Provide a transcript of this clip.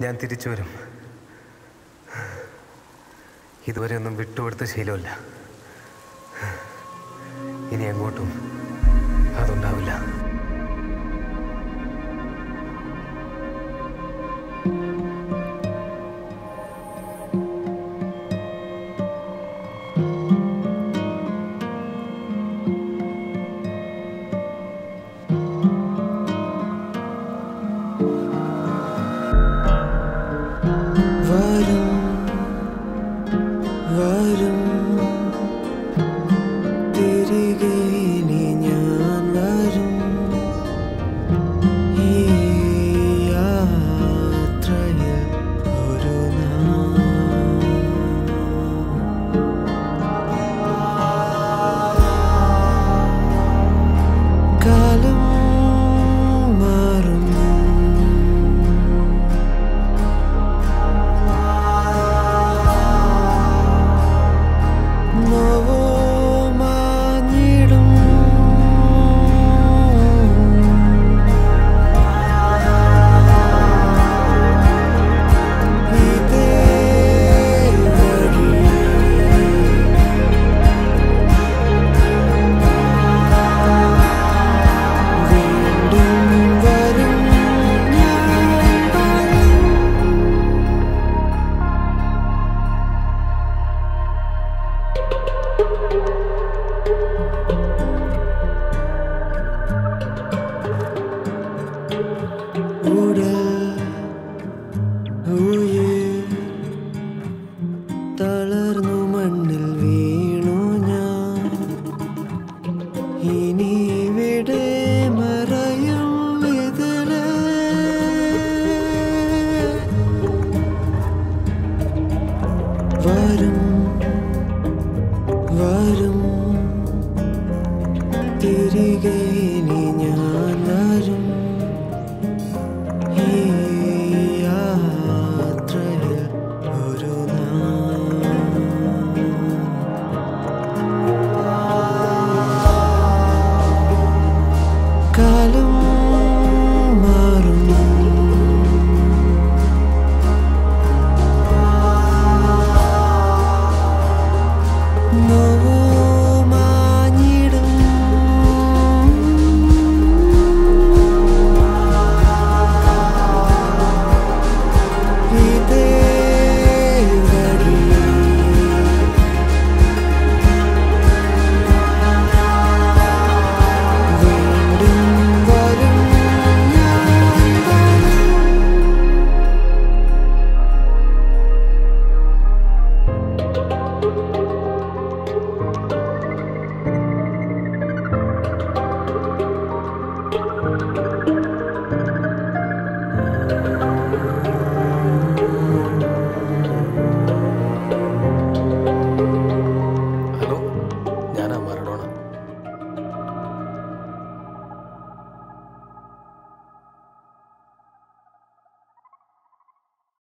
ഞാൻ തിരിച്ചു വരും. ഇതുവരെ ഒന്നും വിട്ടുകൊടുത്ത ശീലമില്ല. ഇനി അങ്ങോട്ടും അതുണ്ടാവില്ല. വരും. തിരികെ ഇനി ഞാൻ വരും. ഈ ഒരു കാലം